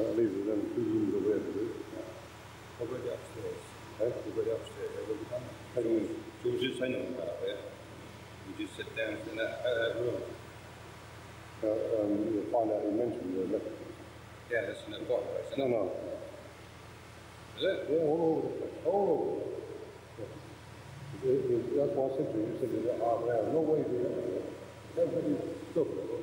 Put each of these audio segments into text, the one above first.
that leaves us only two rooms away to do. Already upstairs. Eh? Already upstairs. Already done it. How do you mean? So we just sign on about it. You just sit down in that uh, room. Uh, um, you'll find out he mentioned the electric. Yeah, that's in the bottom, isn't No, no. Is it? Yeah, all over the place, all over. Yeah. It- it- that's why I said to you, you said an hour, no way to do that. Everybody, look.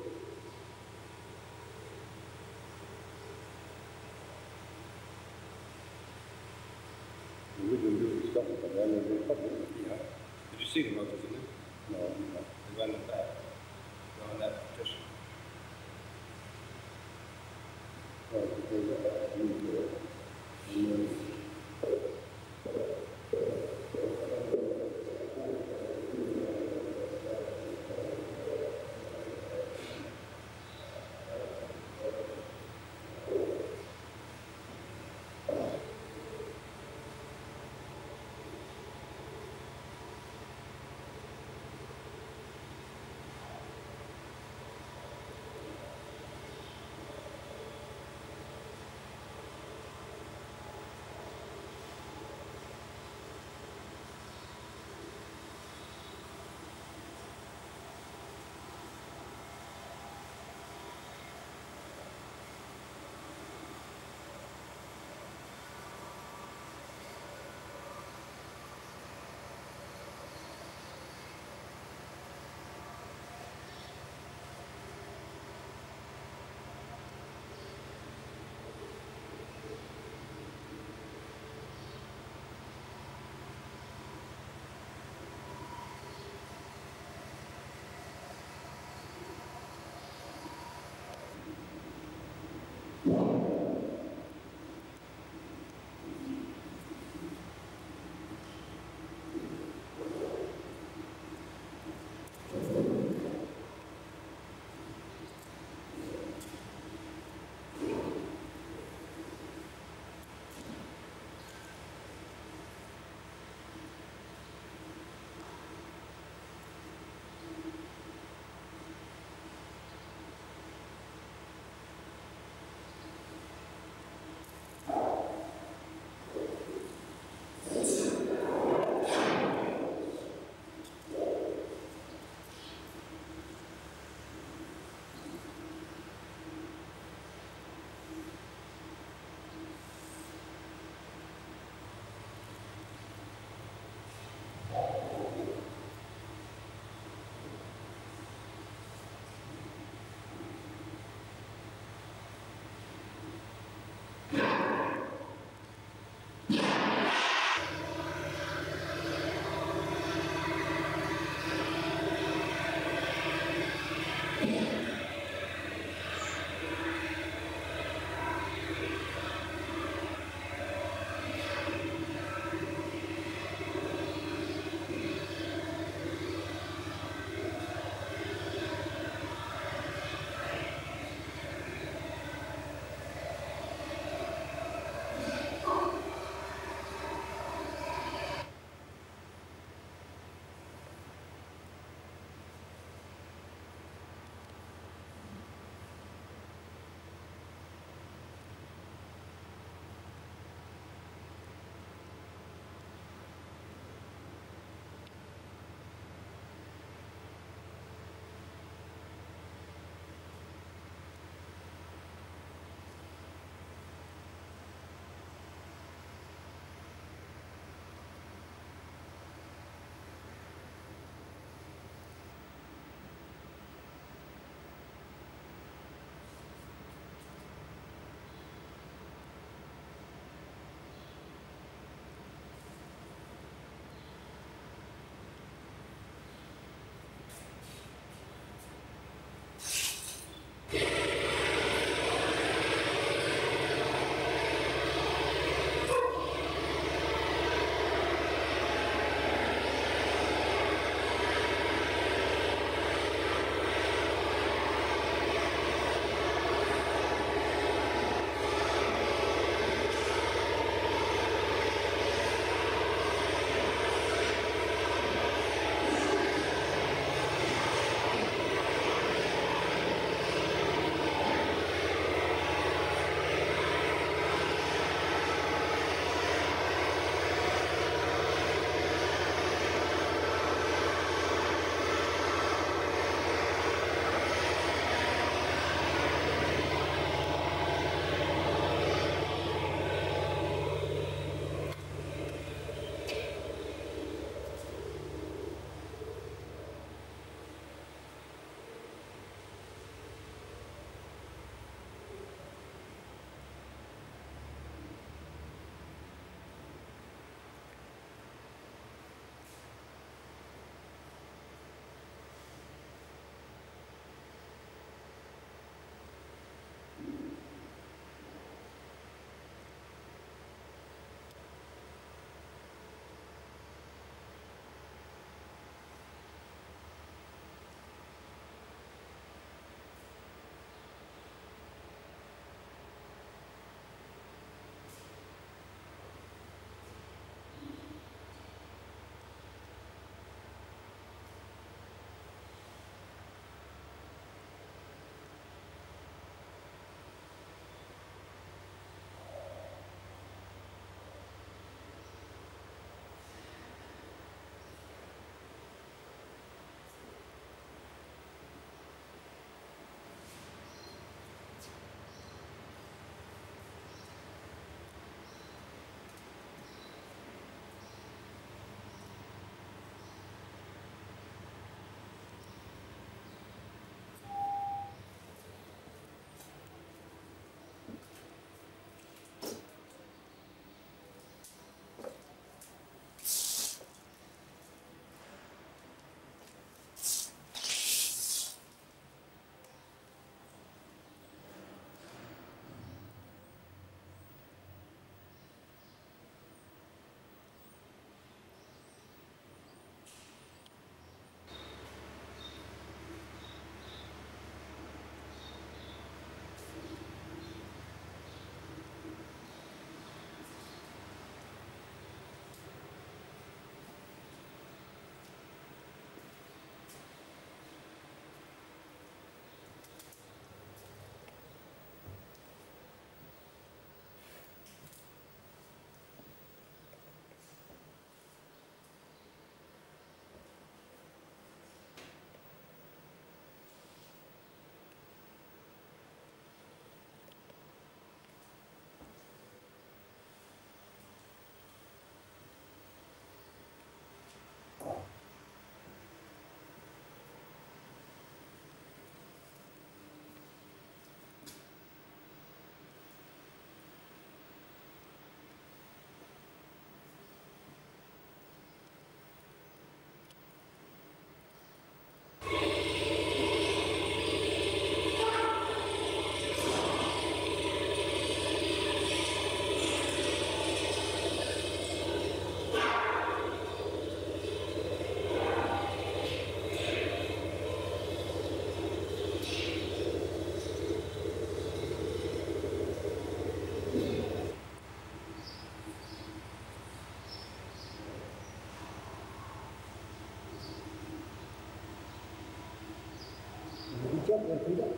Don't empty that.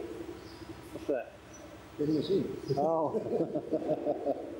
What's that? Getting us in. Oh.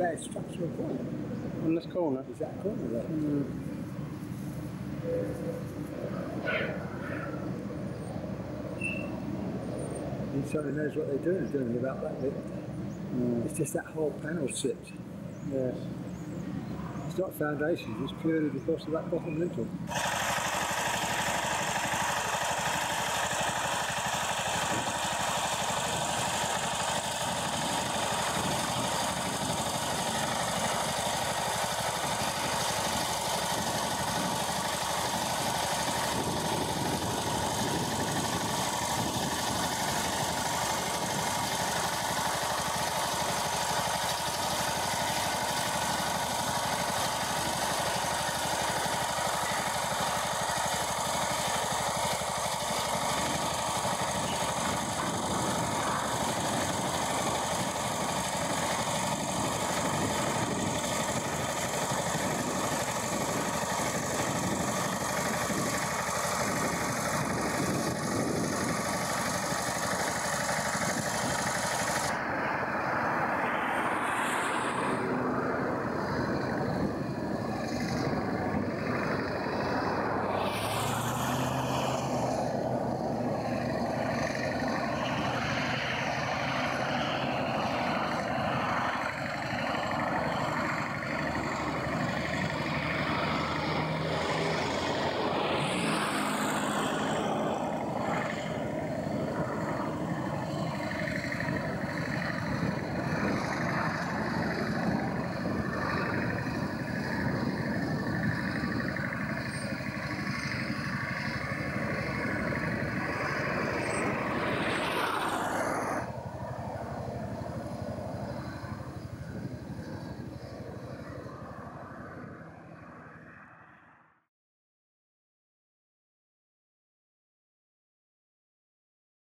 That's the only bad structural point. On this corner. Is that corner there? Hmm. Somebody knows what they're doing, doing about that bit. Hmm. It's just that whole panel slipped. Yes. It's not foundations, it's purely because of that bottom lintel.